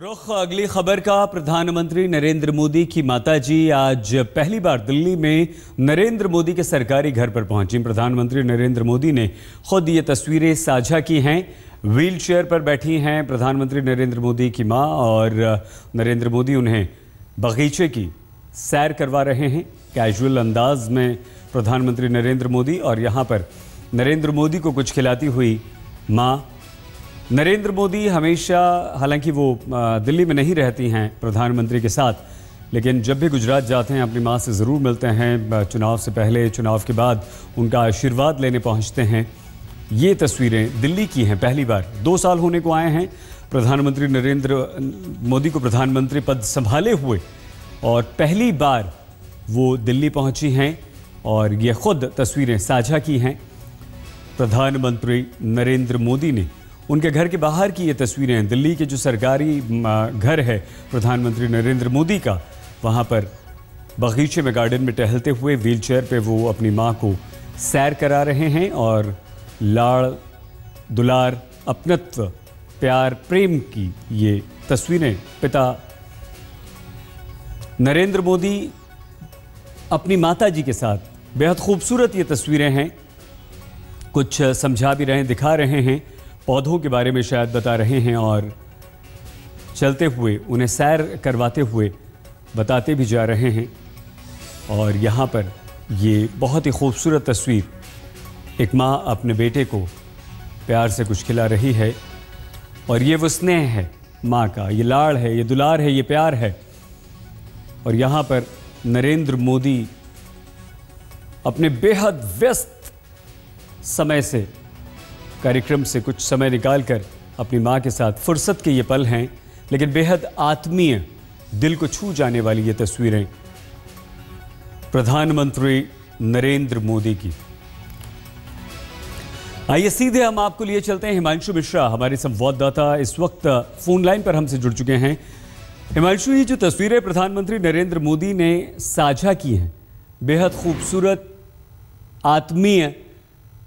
रुख, अगली खबर का प्रधानमंत्री नरेंद्र मोदी की माताजी। आज पहली बार दिल्ली में नरेंद्र मोदी के सरकारी घर पर पहुँची। प्रधानमंत्री नरेंद्र मोदी ने खुद ये तस्वीरें साझा की हैं। व्हील चेयर पर बैठी हैं प्रधानमंत्री नरेंद्र मोदी की माँ और नरेंद्र मोदी उन्हें बगीचे की सैर करवा रहे हैं। कैजुअल अंदाज में प्रधानमंत्री नरेंद्र मोदी और यहाँ पर नरेंद्र मोदी को कुछ खिलाती हुई माँ नरेंद्र मोदी हमेशा, हालाँकि वो दिल्ली में नहीं रहती हैं प्रधानमंत्री के साथ, लेकिन जब भी गुजरात जाते हैं, अपनी माँ से ज़रूर मिलते हैं। चुनाव से पहले, चुनाव के बाद उनका आशीर्वाद लेने पहुँचते हैं। ये तस्वीरें दिल्ली की हैं, पहली बार। दो साल होने को आए हैं। प्रधानमंत्री नरेंद्र, मोदी को प्रधानमंत्री पद संभाले हुए और पहली बार वो दिल्ली पहुँची हैं और ये खुद तस्वीरें साझा की हैं। प्रधानमंत्री नरेंद्र मोदी ने उनके घर के बाहर की ये तस्वीरें हैं। दिल्ली के जो सरकारी घर है प्रधानमंत्री नरेंद्र मोदी का, वहाँ पर बगीचे में गार्डन में टहलते हुए व्हील चेयर पर वो अपनी माँ को सैर करा रहे हैं और लाड़, दुलार, अपनत्व, प्यार, प्रेम की ये तस्वीरें। पिता नरेंद्र मोदी अपनी माता जी के साथ बेहद खूबसूरत ये तस्वीरें हैं। कुछ समझा भी रहे हैं दिखा रहे हैं। पौधों के बारे में शायद बता रहे हैं और चलते हुए, उन्हें सैर करवाते हुए बताते भी जा रहे हैं। और यहाँ पर ये बहुत ही खूबसूरत तस्वीर एक माँ अपने बेटे को प्यार से कुछ खिला रही है। और ये वो स्नेह है माँ का, ये लाड़ है, ये दुलार है, ये प्यार है। और यहाँ पर नरेंद्र मोदी अपने बेहद व्यस्त समय से कार्यक्रम से कुछ समय निकालकर अपनी माँ के साथ फुर्सत के ये पल हैं, लेकिन बेहद आत्मीय, दिल को छू जाने वाली ये तस्वीरें। प्रधानमंत्री नरेंद्र मोदी की। आइए सीधे हम आपको लिए चलते हैं हिमांशु मिश्रा, हमारे संवाददाता इस वक्त फ़ोन लाइन पर हमसे जुड़ चुके हैं। हिमांशु, ये जो तस्वीरें प्रधानमंत्री नरेंद्र मोदी ने साझा की हैं, बेहद खूबसूरत, आत्मीय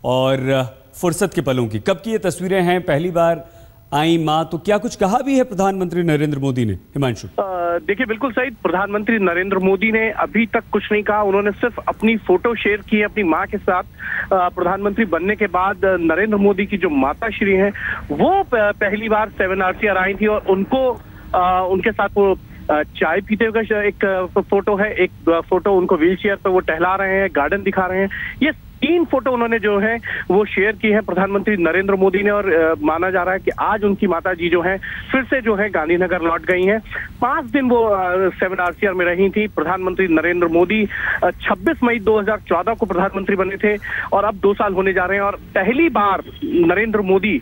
और फुर्सत के पलों की। कब की ये तस्वीरें हैं? पहली बार आई माँ तो क्या कुछ कहा भी है प्रधानमंत्री नरेंद्र मोदी ने? हिमांशु। देखिए, बिल्कुल सही। प्रधानमंत्री नरेंद्र मोदी ने अभी तक कुछ नहीं कहा। उन्होंने सिर्फ़ अपनी फ़ोटो शेयर की है अपनी माँ के साथ। प्रधानमंत्री बनने के बाद नरेंद्र मोदी की जो माता श्री हैं, वो पहली बार सेवन आर आई थी और उनको उनके साथ वो चाय पीते हुए एक फ़ोटो है। एक फ़ोटो उनको व्हील चेयर पर वो टहला रहे हैं, गार्डन दिखा रहे हैं। ये तीन फ़ोटो उन्होंने जो है वो शेयर की है प्रधानमंत्री नरेंद्र मोदी ने और माना जा रहा है कि आज उनकी माता जी जो है फिर से जो है गांधीनगर लौट गई हैं। पाँच दिन वो सेवन आरसीआर में रही थी। प्रधानमंत्री नरेंद्र मोदी 26 मई 2014 को प्रधानमंत्री बने थे और अब दो साल होने जा रहे हैं और पहली बार नरेंद्र मोदी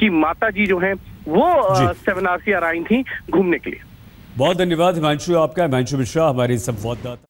की माता जी जो है वो सेवन आरसीआर आई थी घूमने के लिए। बहुत धन्यवाद हिमांशु आपका। हिमांशु मिश्रा हमारी संवाददाता।